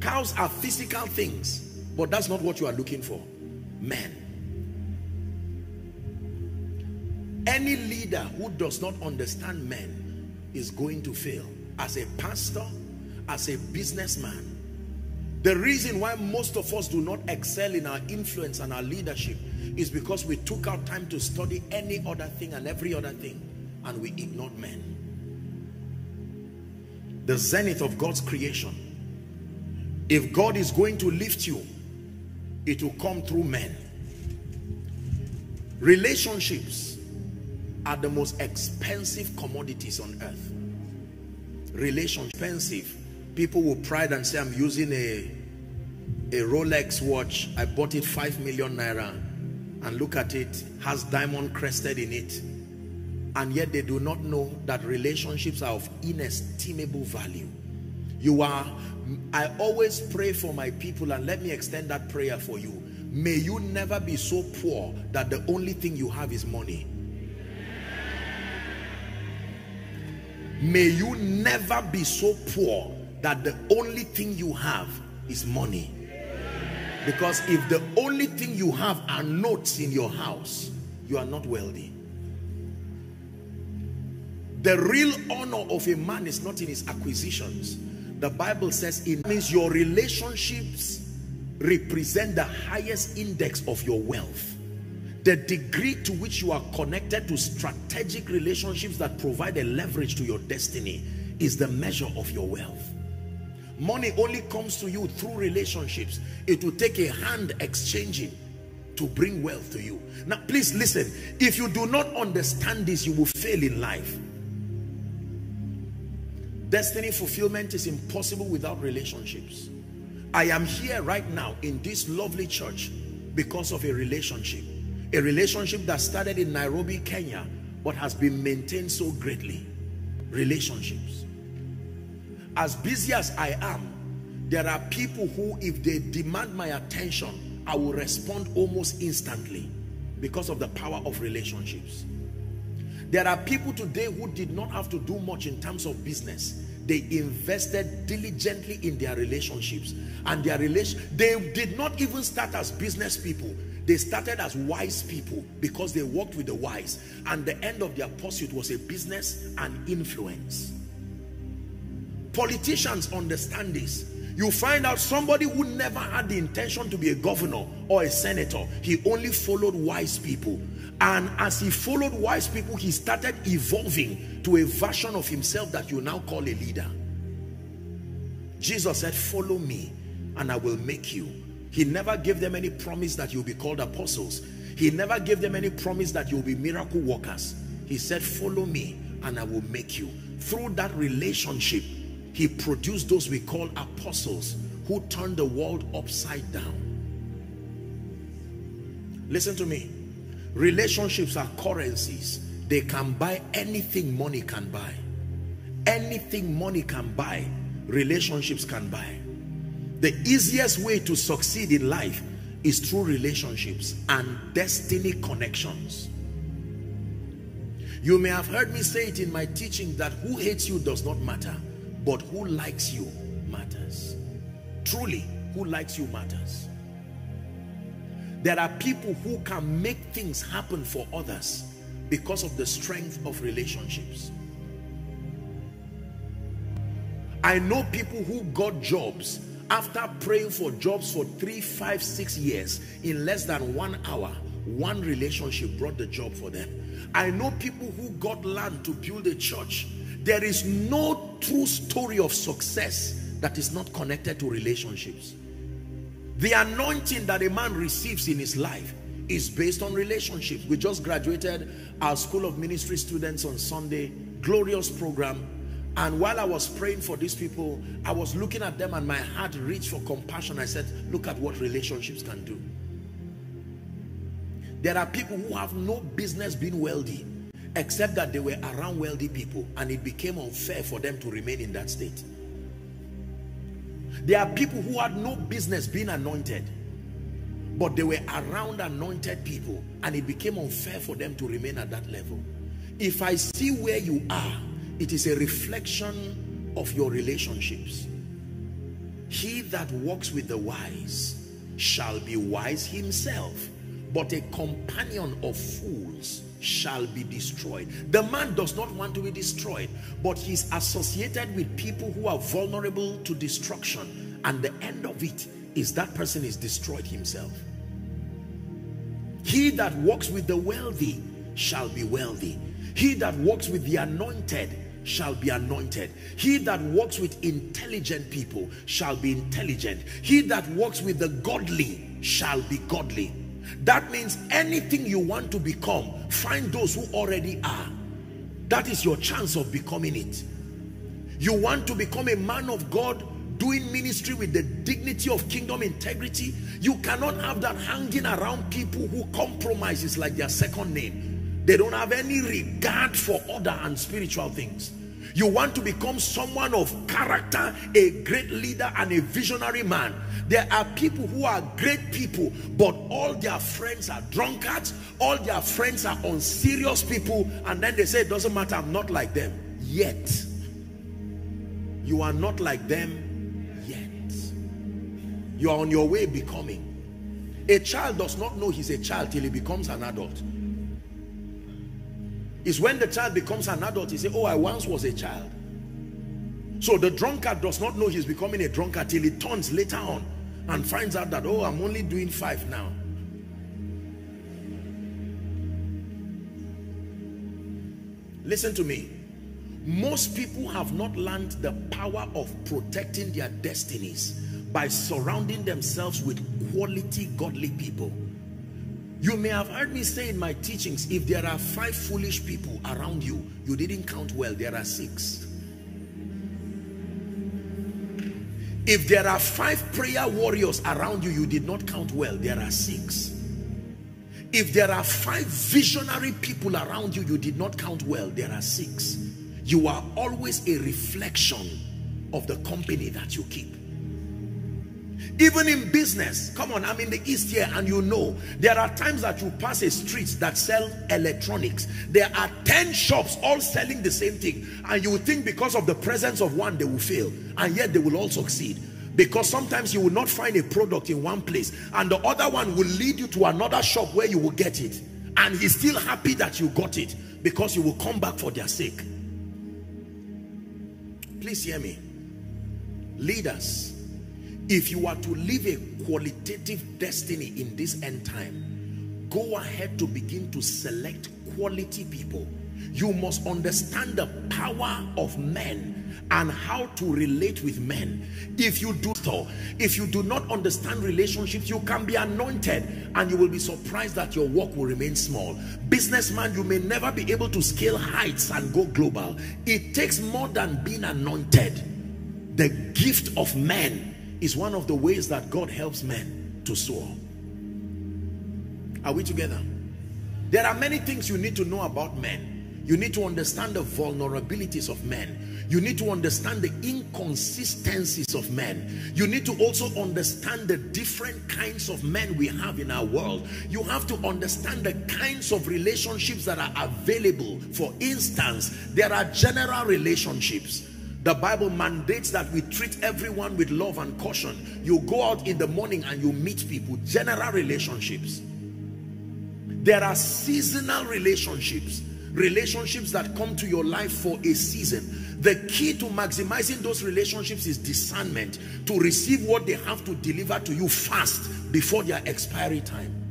Cows are physical things but that's not what you are looking for. Men Any leader who does not understand men is going to fail. As a pastor, as a businessman. The reason why most of us do not excel in our influence and our leadership is because we took our time to study any other thing and every other thing and we ignored men. The zenith of God's creation. If God is going to lift you, it will come through men. Relationships are the most expensive commodities on earth. Relationship expensive. People will pride and say, I'm using a, a Rolex watch. I bought it 5 million naira. And look at it, has diamond crested in it. And yet they do not know that relationships are of inestimable value. You are, I always pray for my people and let me extend that prayer for you. May you never be so poor that the only thing you have is money May you never be so poor that the only thing you have is money. Because if the only thing you have are notes in your house, you are not wealthy. The real honor of a man is not in his acquisitions. The Bible says it means your relationships represent the highest index of your wealth. The degree to which you are connected to strategic relationships that provide a leverage to your destiny is the measure of your wealth. Money only comes to you through relationships. It will take a hand exchanging to bring wealth to you. Now, please listen. If you do not understand this, you will fail in life. Destiny fulfillment is impossible without relationships. I am here right now in this lovely church because of a relationship. A relationship that started in Nairobi, Kenya, but has been maintained so greatly. Relationships. As busy as I am, there are people who, if they demand my attention, I will respond almost instantly because of the power of relationships. There are people today who did not have to do much in terms of business. They invested diligently in their relationships and their relation. They did not even start as business people. They started as wise people because they worked with the wise. And the end of their pursuit was a business and influence. Politicians understand this you find out somebody who never had the intention to be a governor or a senator he only followed wise people and as he followed wise people he started evolving to a version of himself that you now call a leader jesus said follow me and i will make you he never gave them any promise that you'll be called apostles. He never gave them any promise that you'll be miracle workers. He said follow me and i will make you. Through that relationship he produced those we call apostles who turned the world upside down. Listen to me. Relationships are currencies. They can buy anything money can buy. Anything money can buy relationships can buy the easiest way to succeed in life is through relationships and destiny connections you may have heard me say it in my teaching that who hates you does not matter but who likes you matters. Truly, who likes you matters. There are people who can make things happen for others because of the strength of relationships. I know people who got jobs after praying for jobs for three, five, six years in less than one hour. One relationship brought the job for them. I know people who got land to build a church there is no true story of success that is not connected to relationships. The anointing that a man receives in his life is based on relationships. We just graduated our School of Ministry students on Sunday, glorious program. And while I was praying for these people, I was looking at them and my heart reached for compassion. I said, look at what relationships can do. There are people who have no business being wealthy except that they were around wealthy people and it became unfair for them to remain in that state. There are people who had no business being anointed but they were around anointed people and it became unfair for them to remain at that level. If I see where you are, it is a reflection of your relationships. He that walks with the wise shall be wise himself, but a companion of fools shall be destroyed. The man does not want to be destroyed, but he's associated with people who are vulnerable to destruction. And the end of it is that person is destroyed himself. He that walks with the wealthy shall be wealthy. He that walks with the anointed shall be anointed. He that walks with intelligent people shall be intelligent. He that walks with the godly shall be godly. That means anything you want to become, find those who already are. That is your chance of becoming it. You want to become a man of God doing ministry with the dignity of kingdom integrity. You cannot have that hanging around people who compromises like their second name. They don't have any regard for order and spiritual things. You want to become someone of character, a great leader and a visionary man. There are people who are great people, but all their friends are drunkards. All their friends are unserious people. And then they say, it doesn't matter, I'm not like them. Yet, You are not like them yet. You are on your way becoming. A child does not know he's a child till he becomes an adult. It's when the child becomes an adult, he say, oh, I once was a child. So the drunkard does not know he's becoming a drunkard till he turns later on and finds out that, oh, I'm only doing five now. Listen to me. Most people have not learned the power of protecting their destinies by surrounding themselves with quality godly people. You may have heard me say in my teachings, if there are five foolish people around you, you didn't count well, there are six. If there are five prayer warriors around you, you did not count well, there are six. If there are five visionary people around you, you did not count well, there are six. You are always a reflection of the company that you keep. Even in business, come on, I'm in the East here and you know, there are times that you pass a street that sell electronics. There are 10 shops all selling the same thing. And you think because of the presence of one, they will fail. And yet they will all succeed because sometimes you will not find a product in one place and the other one will lead you to another shop where you will get it and he's still happy that you got it because you will come back for their sake please hear me leaders if you are to live a qualitative destiny in this end time go ahead to begin to select quality people. You must understand the power of men and how to relate with men. If you do so if you do not understand relationships you can be anointed and you will be surprised that your work will remain small. Businessman you may never be able to scale heights and go global. It takes more than being anointed. The gift of men is one of the ways that God helps men to soar are we together there are many things you need to know about men you need to understand the vulnerabilities of men. You need to understand the inconsistencies of men. You need to also understand the different kinds of men we have in our world. You have to understand the kinds of relationships that are available. For instance, there are general relationships. The Bible mandates that we treat everyone with love and caution. You go out in the morning and you meet people, general relationships. There are seasonal relationships. Relationships that come to your life for a season. The key to maximizing those relationships is discernment. To receive what they have to deliver to you fast before their expiry time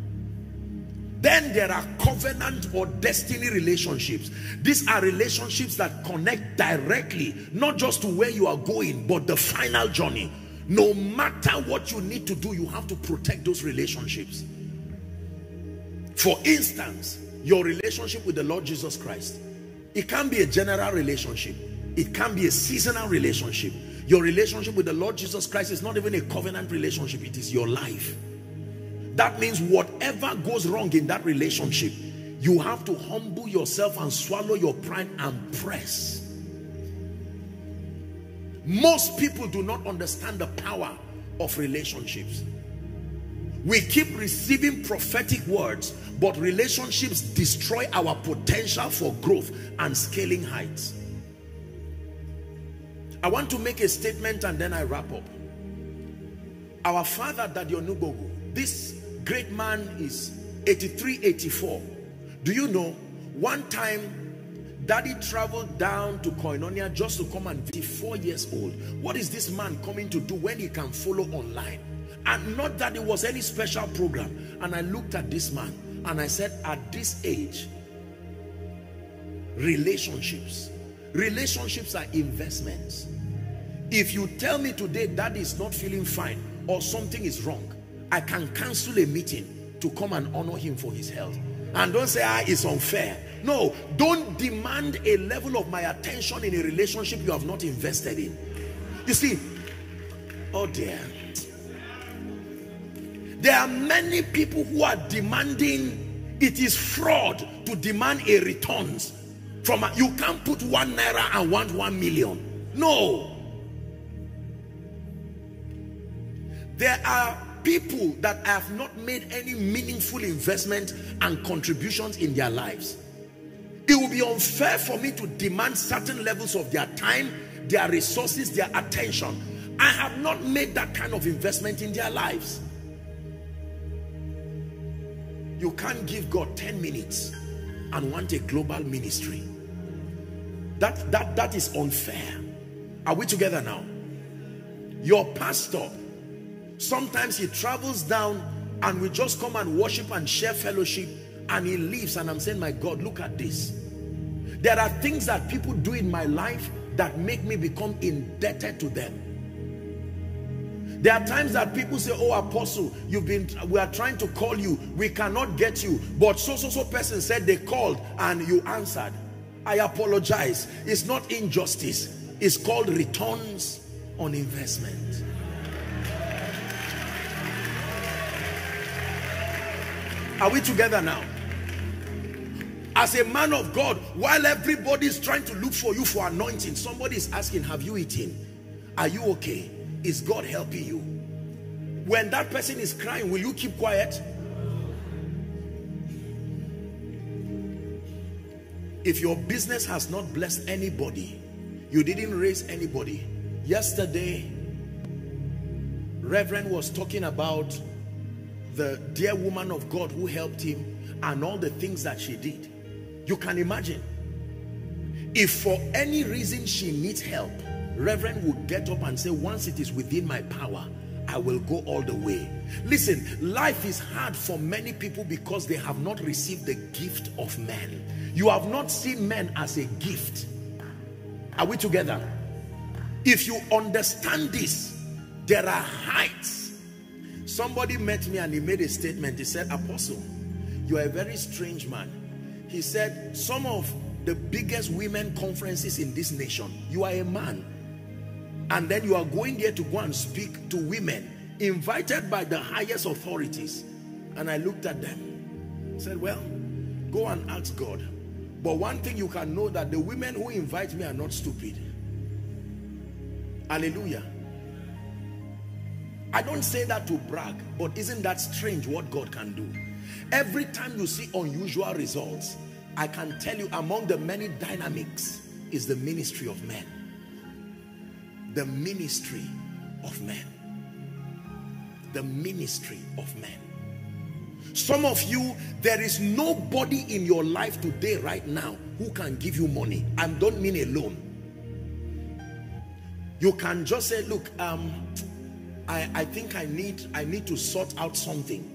then there are covenant or destiny relationships these are relationships that connect directly not just to where you are going but the final journey no matter what you need to do you have to protect those relationships for instance your relationship with the Lord Jesus Christ. It can be a general relationship. It can be a seasonal relationship. Your relationship with the Lord Jesus Christ is not even a covenant relationship. It is your life. That means whatever goes wrong in that relationship, you have to humble yourself and swallow your pride and press. Most people do not understand the power of relationships. We keep receiving prophetic words, but relationships destroy our potential for growth and scaling heights. I want to make a statement and then I wrap up. Our father, Daddy Onubogu, this great man is 83, 84. Do you know, one time, Daddy traveled down to Koinonia just to come and be four years old. What is this man coming to do when he can follow online? And not that it was any special program. And I looked at this man and I said, at this age, relationships, relationships are investments. If you tell me today that is not feeling fine or something is wrong, I can cancel a meeting to come and honor him for his health. And don't say, ah, it's unfair. No, don't demand a level of my attention in a relationship you have not invested in. You see, oh dear. There are many people who are demanding, it is fraud to demand a returns. From a, you can't put one naira and want one million. No. There are people that I have not made any meaningful investment and contributions in their lives. It will be unfair for me to demand certain levels of their time, their resources, their attention. I have not made that kind of investment in their lives. You can't give God 10 minutes and want a global ministry. That, that, that is unfair. Are we together now? Your pastor, sometimes he travels down and we just come and worship and share fellowship and he leaves and I'm saying, my God, look at this. There are things that people do in my life that make me become indebted to them. There are times that people say, oh, apostle, you've been, we are trying to call you. We cannot get you. But so, so, so person said they called and you answered. I apologize. It's not injustice. It's called returns on investment. Are we together now? As a man of God, while everybody is trying to look for you for anointing, somebody is asking, have you eaten? Are you okay? Is God helping you? When that person is crying, will you keep quiet? If your business has not blessed anybody, you didn't raise anybody. Yesterday, Reverend was talking about the dear woman of God who helped him and all the things that she did. You can imagine. If for any reason she needs help, Reverend would get up and say, once it is within my power, I will go all the way. Listen, life is hard for many people because they have not received the gift of men. You have not seen men as a gift. Are we together? If you understand this, there are heights. Somebody met me and he made a statement. He said, Apostle, you are a very strange man. He said, some of the biggest women conferences in this nation, you are a man. And then you are going there to go and speak to women, invited by the highest authorities. And I looked at them, said, well, go and ask God but one thing you can know that the women who invite me are not stupid. Hallelujah. I don't say that to brag, but isn't that strange what God can do? Every time you see unusual results, I can tell you among the many dynamics is the ministry of men. The ministry of men. The ministry of men. Some of you, there is nobody in your life today, right now, who can give you money. I don't mean a loan. You can just say, look, um, I, I think I need, I need to sort out something.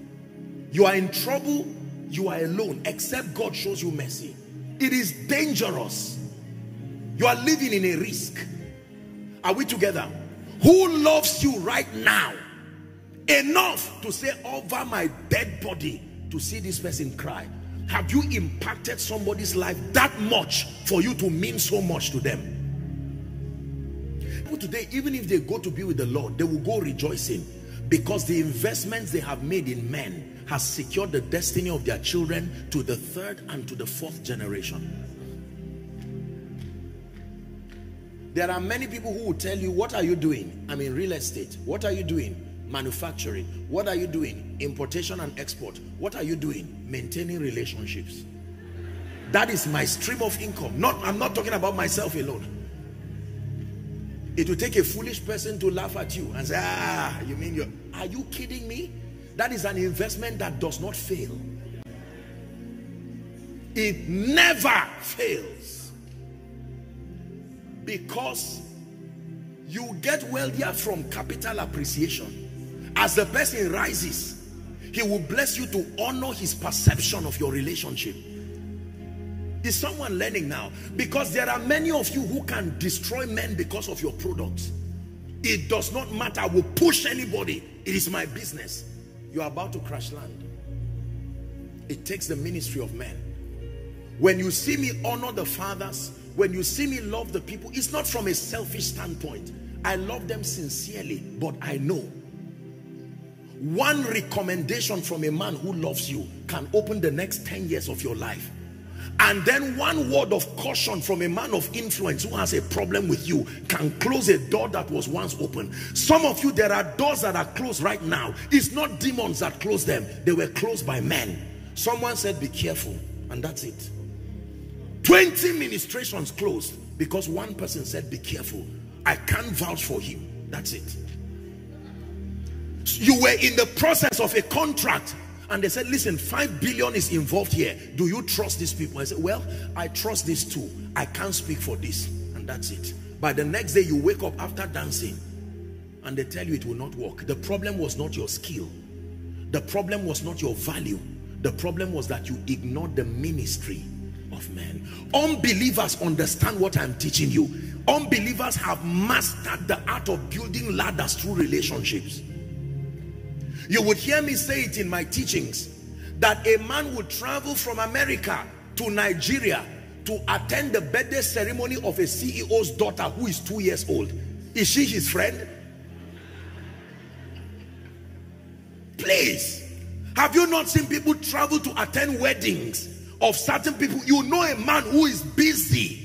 You are in trouble, you are alone, except God shows you mercy. It is dangerous. You are living in a risk. Are we together? Who loves you right now? enough to say over my dead body to see this person cry have you impacted somebody's life that much for you to mean so much to them people today even if they go to be with the lord they will go rejoicing because the investments they have made in men has secured the destiny of their children to the third and to the fourth generation. There are many people who will tell you what are you doing? I'm in real estate. What are you doing? Manufacturing. What are you doing? Importation and export. What are you doing? Maintaining relationships. That is my stream of income. Not i'm not talking about myself alone it will take a foolish person to laugh at you and say ah you mean you are you kidding me? That is an investment that does not fail. It never fails. Because you get wealthier from capital appreciation. As the person rises he will bless you to honor his perception of your relationship is someone learning now? Because there are many of you who can destroy men because of your products. It does not matter. I will push anybody. It is my business. You are about to crash land. It takes the ministry of men. When you see me honor the fathers when you see me love the people it's not from a selfish standpoint. I love them sincerely but i know one recommendation from a man who loves you can open the next 10 years of your life and then one word of caution from a man of influence who has a problem with you can close a door that was once open some of you there are doors that are closed right now it's not demons that closed them they were closed by men someone said be careful and that's it 20 ministrations closed because one person said, be careful. I can't vouch for him. That's it. You were in the process of a contract and they said, listen, five billion is involved here. Do you trust these people? I said, well, I trust these two. I can't speak for this. And that's it. By the next day, you wake up after dancing and they tell you it will not work. The problem was not your skill. The problem was not your value. The problem was that you ignored the ministry of men. Unbelievers understand what I'm teaching you. Unbelievers have mastered the art of building ladders through relationships. You would hear me say it in my teachings that a man would travel from America to Nigeria to attend the birthday ceremony of a CEO's daughter who is two years old. Is she his friend? Please. Have you not seen people travel to attend weddings of certain people? You know a man who is busy.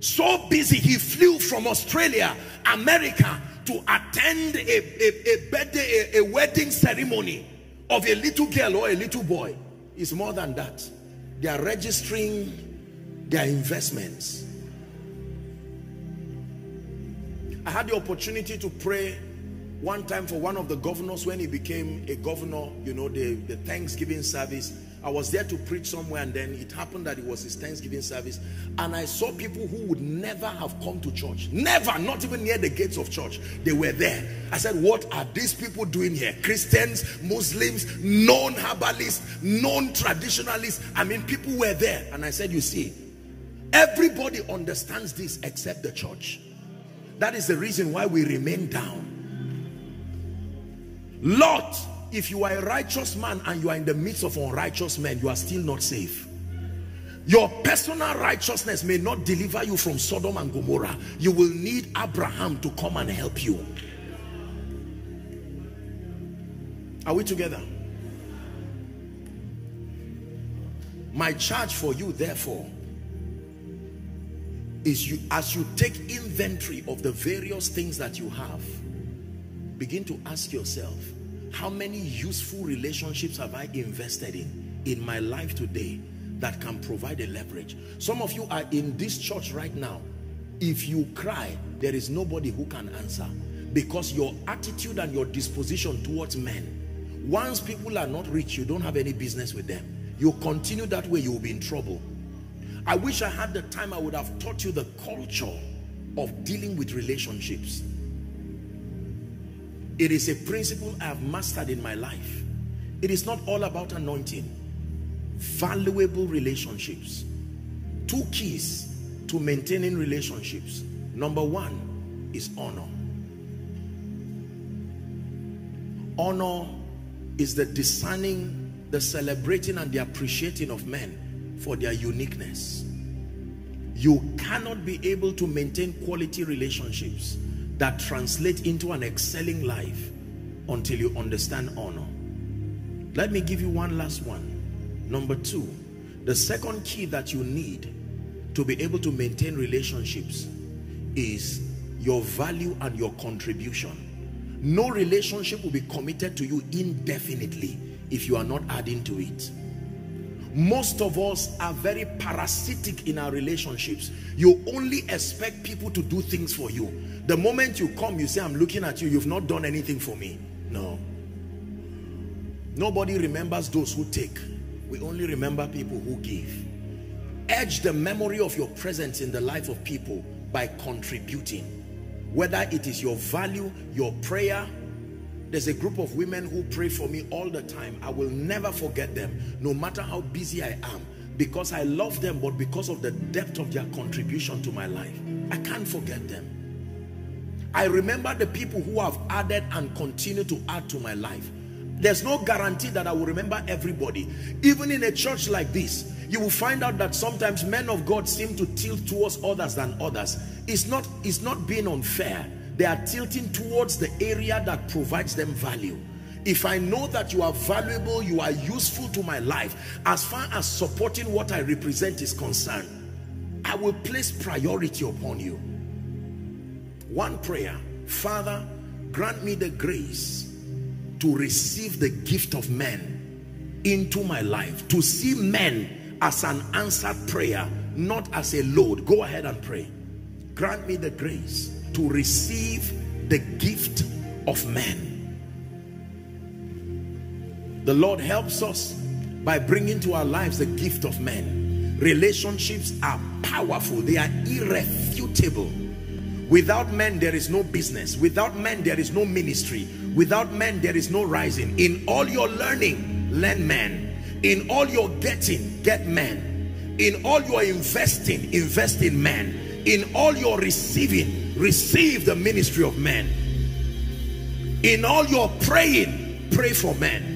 So busy, he flew from Australia, America to attend a, a, a birthday, a, a wedding ceremony of a little girl or a little boy. is more than that. They are registering their investments. I had the opportunity to pray one time for one of the governors when he became a governor, you know, the, the Thanksgiving service. I was there to preach somewhere and then it happened that it was his Thanksgiving service. And I saw people who would never have come to church. Never, not even near the gates of church. They were there. I said, what are these people doing here? Christians, Muslims, known herbalists, known traditionalists. I mean, people were there. And I said, you see, everybody understands this except the church. That is the reason why we remain down. Lot, if you are a righteous man and you are in the midst of unrighteous men, you are still not safe. Your personal righteousness may not deliver you from Sodom and Gomorrah. You will need Abraham to come and help you. Are we together? My charge for you, therefore, is you as you take inventory of the various things that you have, begin to ask yourself, how many useful relationships have I invested in in my life today that can provide a leverage? Some of you are in this church right now. If you cry, there is nobody who can answer because your attitude and your disposition towards men, once people are not rich, you don't have any business with them. You continue that way, you will be in trouble. I wish I had the time I would have taught you the culture of dealing with relationships. It is a principle I have mastered in my life. It is not all about anointing. Valuable relationships. Two keys to maintaining relationships. Number one is honor. Honor is the discerning, the celebrating and the appreciating of men for their uniqueness. You cannot be able to maintain quality relationships that translate into an excelling life until you understand honor. Let me give you one last one. Number two, the second key that you need to be able to maintain relationships is your value and your contribution. No relationship will be committed to you indefinitely if you are not adding to it. Most of us are very parasitic in our relationships. You only expect people to do things for you. The moment you come, you say, I'm looking at you, you've not done anything for me. No. Nobody remembers those who take. We only remember people who give. Edge the memory of your presence in the life of people by contributing. Whether it is your value, your prayer. There's a group of women who pray for me all the time. I will never forget them, no matter how busy I am. Because I love them, but because of the depth of their contribution to my life. I can't forget them. I remember the people who have added and continue to add to my life. There's no guarantee that I will remember everybody. Even in a church like this, you will find out that sometimes men of God seem to tilt towards others than others. It's not, it's not being unfair. They are tilting towards the area that provides them value. If I know that you are valuable, you are useful to my life, as far as supporting what I represent is concerned, I will place priority upon you. One prayer, Father, grant me the grace to receive the gift of men into my life, to see men as an answered prayer not as a load. Go ahead and pray. Grant me the grace to receive the gift of men. The Lord helps us by bringing to our lives the gift of men. Relationships are powerful. They are irrefutable. Without men, there is no business. Without men, there is no ministry. Without men, there is no rising. In all your learning, learn men. In all your getting, get men. In all your investing, invest in men. In all your receiving, receive the ministry of men. In all your praying, pray for men.